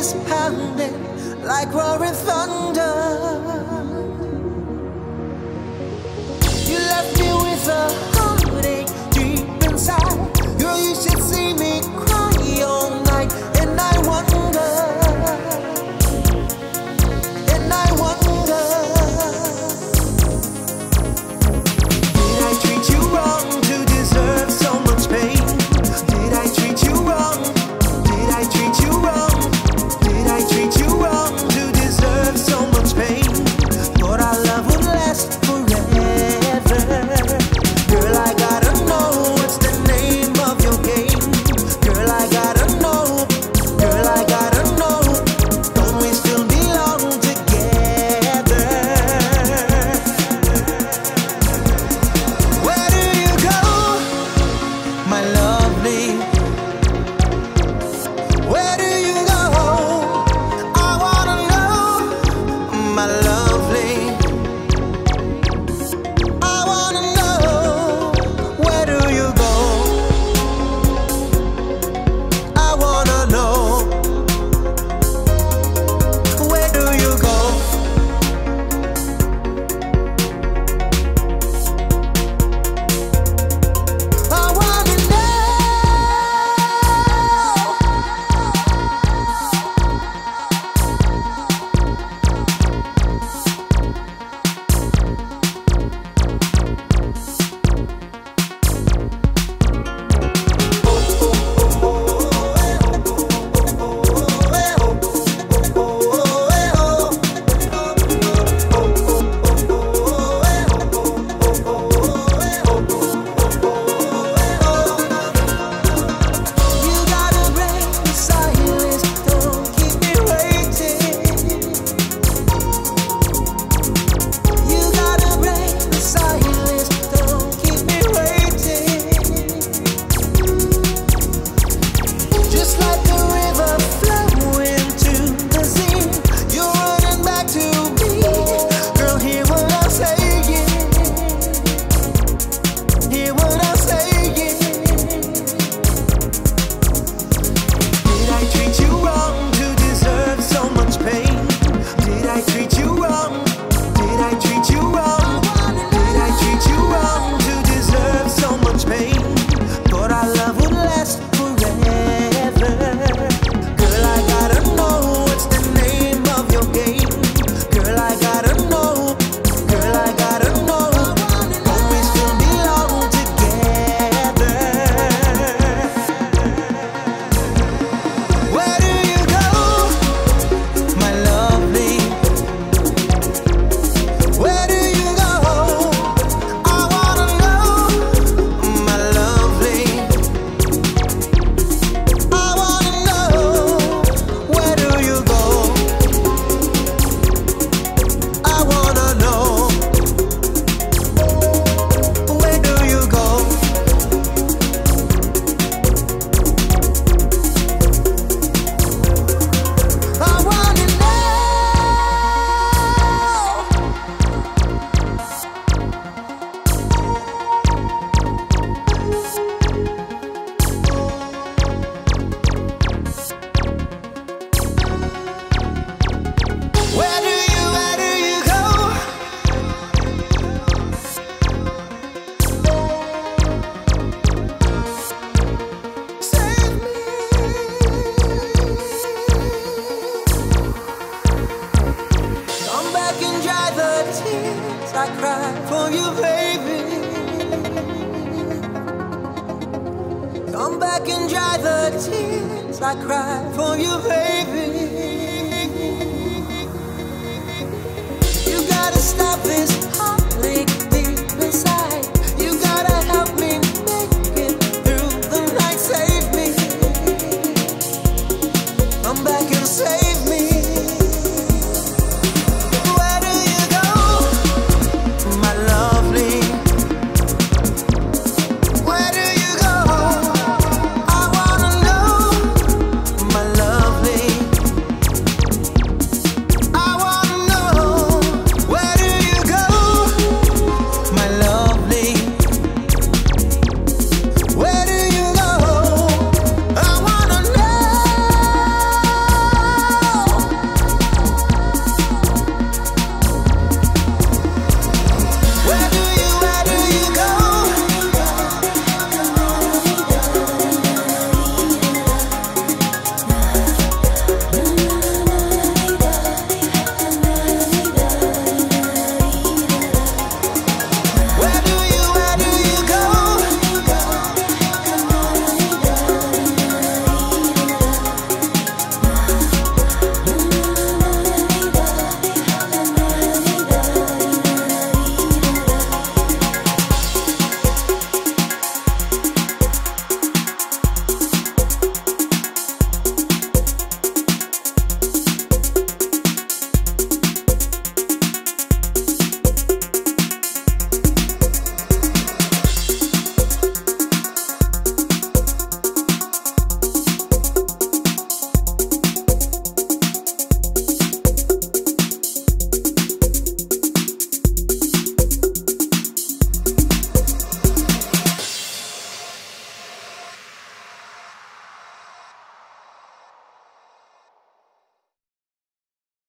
is pounding like roaring thunder. I cry for you, baby. You gotta stop this.